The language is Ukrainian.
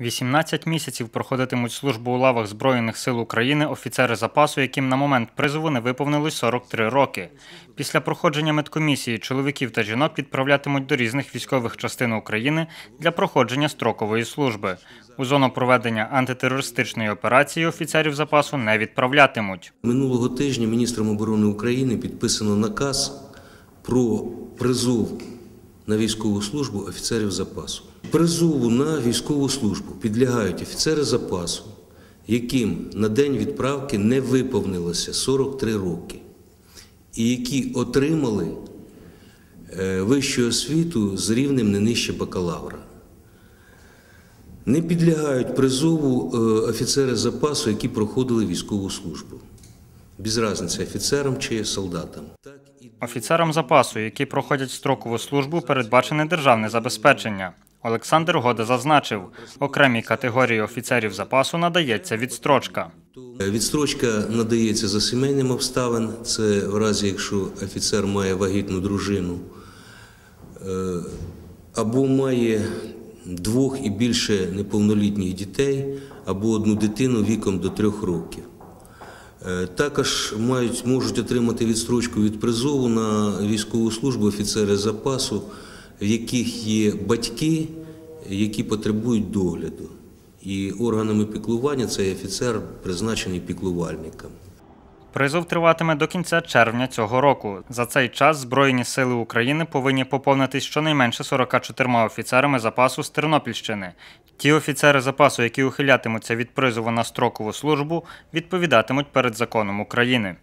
18 місяців проходитимуть службу у лавах Збройних сил України офіцери запасу, яким на момент призову не виповнилось 43 роки. Після проходження медкомісії чоловіків та жінок відправлятимуть до різних військових частин України для проходження строкової служби. У зону проведення антитерористичної операції офіцерів запасу не відправлятимуть. Минулого тижня міністром оборони України підписано наказ про призов на військову службу офіцерів запасу. Призову на військову службу підлягають офіцери запасу, яким на день відправки не виповнилося 43 роки, і які отримали е, вищу освіту з рівнем не нижче бакалавра. Не підлягають призову е, офіцери запасу, які проходили військову службу. Без різниці офіцерам чи солдатам. Офіцерам запасу, які проходять строкову службу, передбачене державне забезпечення. Олександр Года зазначив, окремій категорії офіцерів запасу надається відстрочка. Відстрочка надається за сімейним обставин. Це в разі, якщо офіцер має вагітну дружину е, або має двох і більше неповнолітніх дітей, або одну дитину віком до трьох років. Е, Також мають, можуть отримати відстрочку від призову на військову службу офіцери запасу, в яких є батьки, які потребують догляду. І органами піклування цей офіцер призначений піклувальником. Призов триватиме до кінця червня цього року. За цей час Збройні сили України повинні поповнитись щонайменше 44 офіцерами запасу з Тернопільщини. Ті офіцери запасу, які ухилятимуться від призову на строкову службу, відповідатимуть перед законом України.